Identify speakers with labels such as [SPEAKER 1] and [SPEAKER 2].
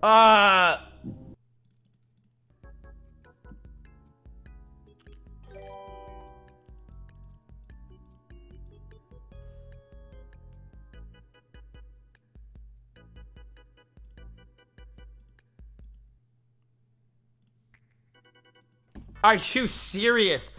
[SPEAKER 1] Uh. Are you serious?